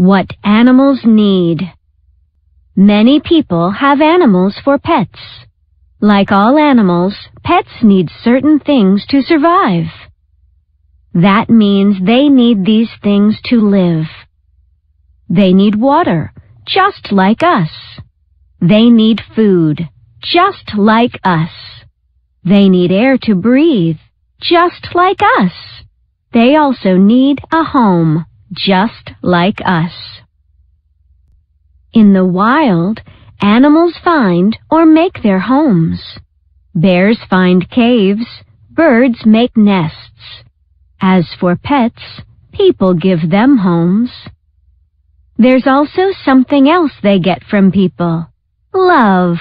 What animals need. Many people have animals for pets. Like all animals, pets need certain things to survive. That means they need these things to live. They need water, just like us. They need food, just like us. They need air to breathe, just like us. They also need a home, just like us. In the wild, animals find or make their homes. Bears find caves, birds make nests. As for pets, people give them homes. There's also something else they get from people. Love.